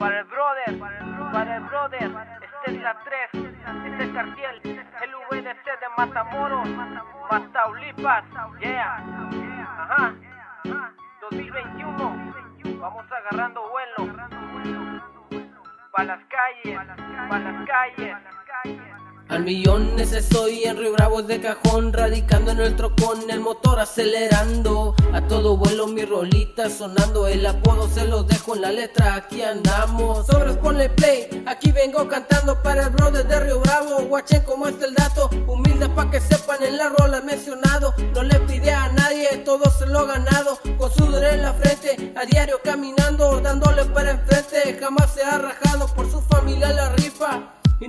Para el brother, para el brother, esta es la 3, este es cartiel, el VDC de Matamoros, Mataulipas, yeah, ajá, 2021, vamos agarrando vuelo, para las calles, para las calles. Al millones estoy en Río Bravo de cajón, radicando en el trocón, el motor acelerando. A todo vuelo mi rolita sonando, el apodo se lo dejo en la letra, aquí andamos. Sobres ponle play, aquí vengo cantando para el brother de Río Bravo. Guachen como está el dato, humilde pa' que sepan en la rola mencionado. No le pide a nadie, todo se lo ganado. Con sudor en la frente, a diario caminando,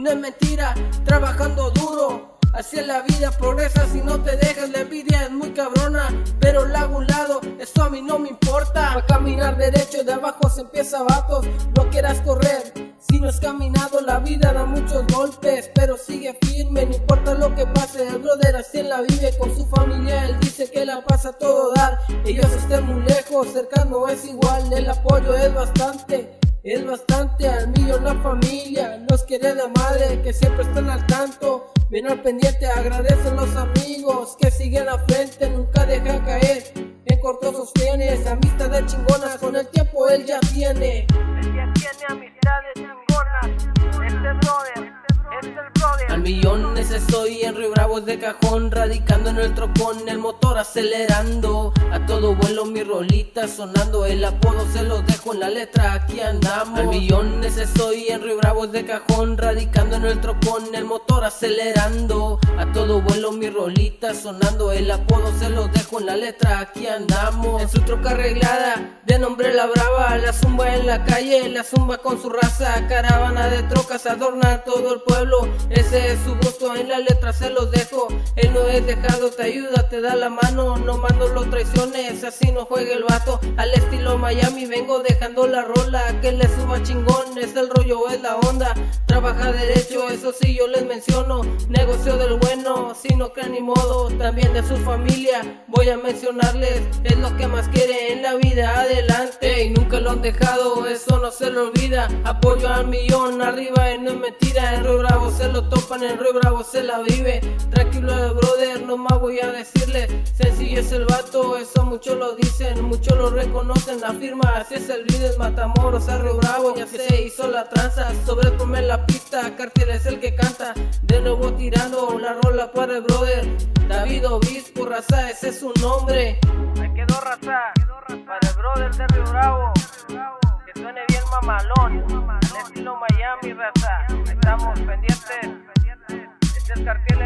no es mentira, trabajando duro. Así es la vida, progresa si no te dejas. La envidia es muy cabrona, pero la hago un lado, eso a mí no me importa. A caminar derecho, de abajo se empieza vatos. No quieras correr, si no has caminado, la vida da muchos golpes. Pero sigue firme, no importa lo que pase. El brother así la vive con su familia. Él dice que la pasa todo dar. Ellos estén muy lejos, cercano es igual. El apoyo es bastante. Es bastante al millón la familia, de madre que siempre están al tanto. Bien al pendiente, agradecen los amigos que siguen a frente, nunca deja caer. En corto sostienes, amistades chingonas, con el tiempo él ya tiene. Él ya tiene amistades chingonas, este brother, este brother. Al millones estoy en Río Bravo de cajón, radicando en el trocón, el motor acelerando. A todo vuelo mi rolita sonando, el apodo se lo dejo en la letra, aquí andamos. Al millones estoy en Río Bravo de cajón, radicando en el trocón, el motor acelerando. A todo vuelo mi rolita sonando, el apodo se lo dejo en la letra, aquí andamos. En su troca arreglada, de nombre La Brava, la zumba en la calle, la zumba con su raza, caravana de trocas adorna todo el pueblo. Ese es su gusto, en la letra se lo dejo. Él no es dejado, te ayuda, te da la mano, no mando los traiciones, así no juega el vato. Al estilo Miami vengo dejando la rola, que le suba chingón, es el rollo, es la onda. Trabaja derecho, eso sí yo les menciono. Negocio del bueno, si no creen ni modo, también de su familia. Voy a mencionarles, es lo que más quiere en la vida, adelante. Y nunca lo han dejado, eso no se lo olvida. Apoyo al millón, arriba y no es mentira. En Río Bravo se lo topan, en Río Bravo se la vive. Tranquilo, brother, no más voy a decirle. Sencillo es el vato, eso muchos lo dicen, muchos lo reconocen. Afirma, así es el líder, Matamoros, a Río Bravo. Ya se hizo la tranza, sobre comer la pista. Cartier es el que canta, de nuevo tirando la rola para el brother. David Obispo, raza, ese es su nombre. Me quedó raza, para el brother de Bravo, que suene bien mamalón, al estilo Miami raza, estamos pendientes, este es cartel